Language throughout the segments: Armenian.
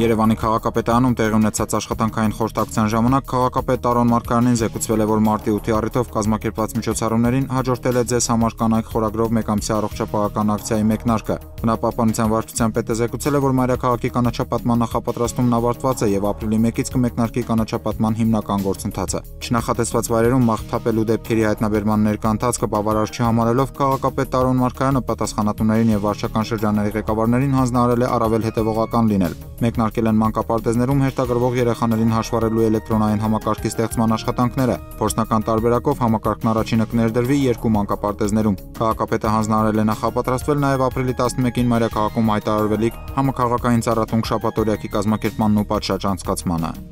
Երևանի քաղաքապետարանում տեղի ունեցած աշխատանքային խորհրդակցության ժամանակ քաղաքապետ Տարոն Մարկարյանին զեկուցվել է, որ մարտի 8-ի առիթով կազմակերպված միջոցառումներին հաջորդել է ձեզ համար կանայք խորագրով մեկամսյա առողջապահական ակցիայի մեկնարկը։ Բնապահպանության վարչության պետը զեկուցել է, որ Մայրաքաղաքի կանաչապատման նախապատրաստումն ավարտված է եւ ապրիլի 1-ից կմեկնարկի կանաչապատման հիմնական գործընթացը։ Չնախատեսված վայրերում մաղթապելու դեպքերի հայտնաբերման ներկա ընթացքը բավարար չհամարելով քաղաքապետ Տարոն Մարկարյանը պատասխանատուներին եւ վարչական շրջանների ղեկավարներին հանձնարարել է առավել հետեւողական լինել։ Մեկնարկ մեկնարկել են մանկապարտեզներում հերթագրվող երեխաներին հաշվառելու էլեկտրոնային համակարգի ստեղծման աշխատանքները։ Փորձնական տարբերակով համակարգն առաջինը կներդրվի երկու մանկապարտեզներում։ Քաղաքապետը հանձնարարել է նախապատրաստվել նաև ապրիլի 11-ին Մարիաքաղաքում հայտարարվելիք համակարգային ծառատունք շապատորյակի կազմակերպմանն ու պատշաճ անցկացմանը։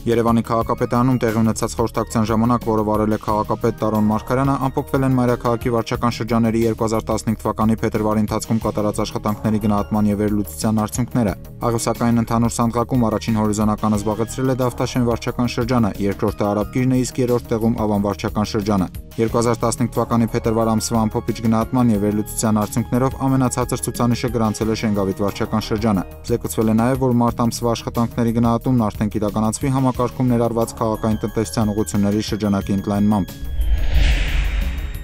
Երևանի քաղաքապետարանում տեղի ունեցած խորհրդակցության ժամանակ, որը վարել է քաղաքապետ Տարոն Մարկարյանը, ամփոփվել են Մայրաքաղաքի վարչական շրջանների 2015 թվականի փետրվարի ընթացքում կատարած աշխատանքների գնահատման եւ վերլուծության արդյունքները։ Աղյուսակային ընդհանուր սանդղակում առաջին հորիզոնականը զբաղեցրել է Դավթաշեն վարչական շրջանը, երկրորդը Արաբկիրն է, իսկ երրորդ տեղում Ավան վարչական շրջանը։ 2015 թվականի փետրվար ամսվա ամփոփիչ գնահատման եւ վերլուծության արդյունքներով ամենացածր ցուցանիշը գրանցել է Շենգավիթ վարչական շրջանը։ Զեկուցվել է նաեւ, որ մարտ ամսվա աշխատանքների գնահատումն արդեն կիրականացվի համակարգում ներառված քաղաքային տնտեսության ուղղությունների շրջանակի ընդլայնմամբ։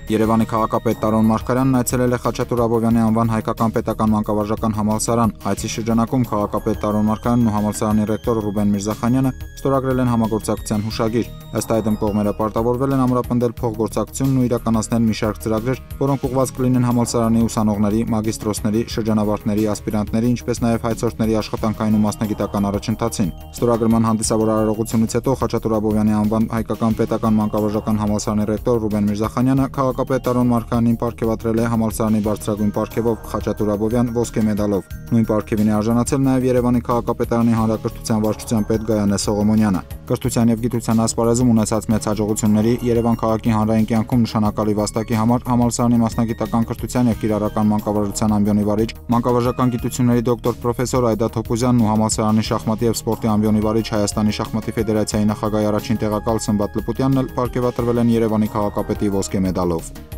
Երևանի քաղաքապետ Տարոն Մարկարյանն այցելել է Խաչատուր Աբովյանի անվան հայկական պետական մանկավարժական համալսարան։ Այցի շրջանակում քաղաքապետ Տարոն Մարկարյանն ու համալսարանի ռեկտոր Ռուբեն Միրզախանյանը ստորագրել են համագործակցության հուշագիր։ Ըստ այդմ կողմերը պարտավորվել են ամրապնդել փոխգործակցությունն ու իրականացնել մի շարք ծրագրեր, որոնք ուղղված կլինեն համալսարանի ուսանողների, մագիստրոսների, շրջանավարտների, ասպիրանտների, ինչպես նաև հայցորդների աշխատանքային ու մասնագիտական առաջընթացին։ Ստորագրման հանդիսավոր արարողությունից հետո Խաչատուր Աբովյանի անվան հայկական պետական մանկավարժական համալսարանի ռեկտոր Ռուբեն Միրզախանյանը քաղաքապետ Տարոն Մարկյանին ապարգևատրել է համալսարանի բարձրագույն ապարգևով Խաչատուր Աբովյան ոսկե մեդալով։ Նույն ապարգևին է արժանացել նաև Երևանի քաղաքապետարանի հանրակրթության վարչության պետ Գայանե Սողոմոնյանը։ Կրթության եւ գիտության ասպարեզում ունեցած մեծ հաջողությունների Երևան քաղաքի հանրային կյանքում նշանակալի վաստակի համար համալսարանի մասնագիտական կրթության եւ կիրառական մանկավարժության ամբիոնի վարիչ, մանկավարժական գիտությունների դոկտոր պրոֆեսոր Այդա Թոփուզյանն ու համալսարանի շախմատի եւ սպորտի ամբիոնի վարիչ Հայաստանի շախմատի ֆեդերացիայի նախագահի առաջին տեղակալ Սմբատ Լպուտյանն էլ ապարգևատրվել են Երևանի քաղաքապետի ոսկե մեդալով։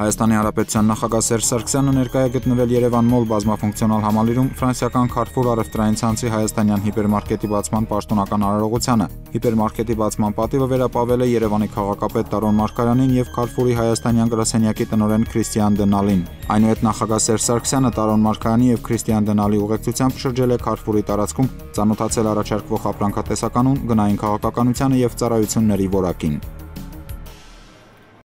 Հայաստանի Հանրապետության նախագահ Սերժ Սարգսյանը ներկայ է գտնվել Երևան Մոլ բազմաֆունկցիոնալ համալիրում ֆրանսիական Carrefour առևտրային ցանցի հայաստանյան հիպերմարկետի բացման պաշտոնական արարողությանը։ Հիպերմարկետի բացման պատիվը վերապավել է Երևանի քաղաքապետ Տարոն Մարկարյանին եւ Carrefour-ի հայաստանյան գրասենյակի տնօրեն Քրիստիան Դնալին։ Այնուհետ նախագահ Սերժ Սարգսյանը Տարոն Մարկարյանի եւ Քրիստիան Դնալի ուղեկցությամբ շրջել է Carrefour-ի տարածքում, ցանոթացել առաջարկվող ապրանքատեսականուն, գնային քաղաքականությանը եւ ծառայությունների որակին։